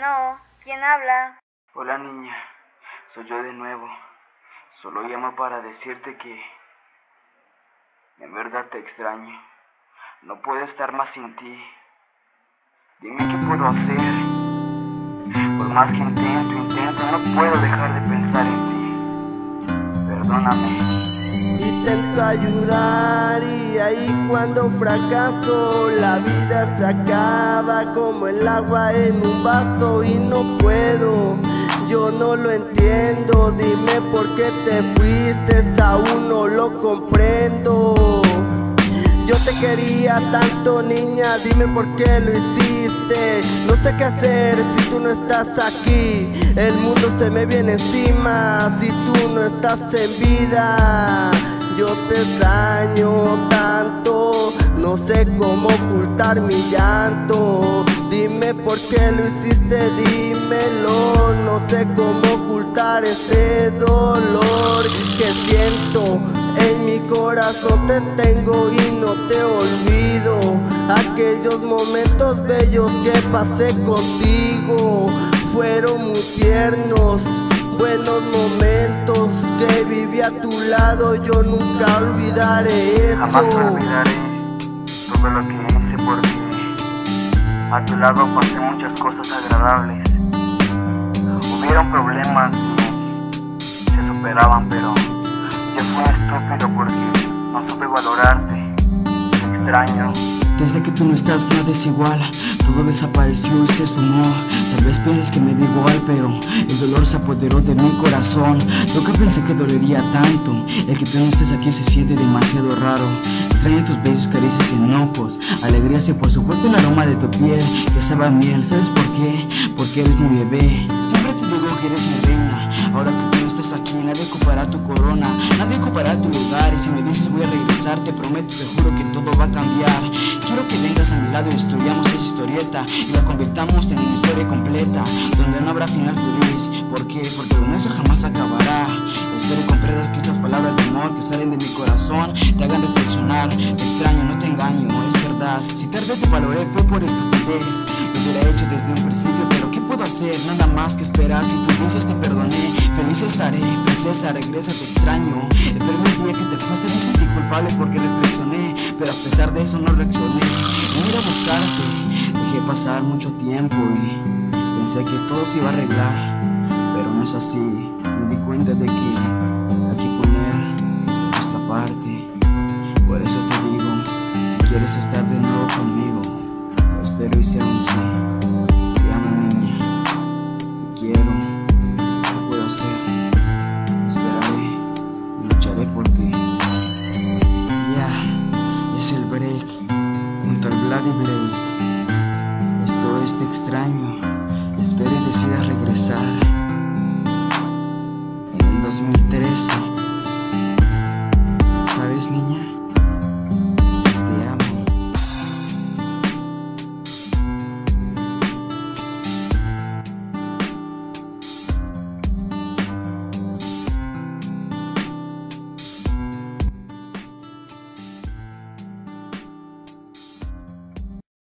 Bueno, ¿quién habla? Hola niña, soy yo de nuevo. Solo llamo para decirte que en verdad te extraño. No puedo estar más sin ti. Dime qué puedo hacer. Por más que intento, intento, no puedo dejar de pensar en ti. Perdóname. Intento ayudar y ahí cuando fracaso la vida se acaba como el agua en un vaso y no puedo. Yo no lo entiendo, dime por qué te fuiste, aún no lo comprendo. Yo te quería tanto niña, dime por qué lo hiciste No sé qué hacer si tú no estás aquí El mundo se me viene encima si tú no estás en vida Yo te extraño tanto, no sé cómo ocultar mi llanto. Dime por qué lo hiciste, dímelo No sé cómo ocultar ese dolor que siento. En mi corazón te tengo y no te olvido. Aquellos momentos bellos que pasé contigo Fueron muy tiernos, buenos momentos Que viví a tu lado, yo nunca olvidaré eso Jamás olvidaré todo lo que hice por ti A tu lado pasé muchas cosas agradables Hubieron problemas y se superaban pero fue estúpido porque no supe valorarte. Te extraño. Desde que tú no estás nada es igual, todo desapareció y se sumó. Tal vez pienses que me da igual, pero el dolor se apoderó de mi corazón. Nunca pensé que dolería tanto. El que tú no estés aquí se siente demasiado raro. Extraño tus besos, caricias y enojos, alegrías y por supuesto el aroma de tu piel que sabe a miel. ¿Sabes por qué? Porque eres mi bebé. Siempre te digo que eres mi reina. Ahora que tú no estás aquí, nadie ocupará tu corona, nadie ocupará tu lugar. Y si me dices voy a regresar, te prometo, te juro que todo va a cambiar. Destruyamos esa historieta y la convirtamos en una historia completa, donde no habrá final feliz. ¿Por qué? Porque lo nuestro jamás acabará. Espero comprendas que estas palabras de amor que salen de mi corazón te hagan reflexionar. Te extraño, no te engaño, es verdad. Si tarde te valoré fue por estupidez. Lo hubiera hecho desde un principio, pero ¿qué puedo hacer? Nada más que esperar. Si tú dices te perdoné, feliz estaré. Princesa, regresa, te extraño. El primer día que te fuiste me sentí culpable porque reflexioné, pero a pesar de eso no reaccioné. Vine a buscarte, dejé pasar mucho tiempo y pensé que todo se iba a arreglar, pero no es así. Me di cuenta de que hay que poner nuestra parte. Por eso te digo, si quieres estar de nuevo conmigo, lo espero y sea un sí. Extraño, espero y decidas regresar. En el 2013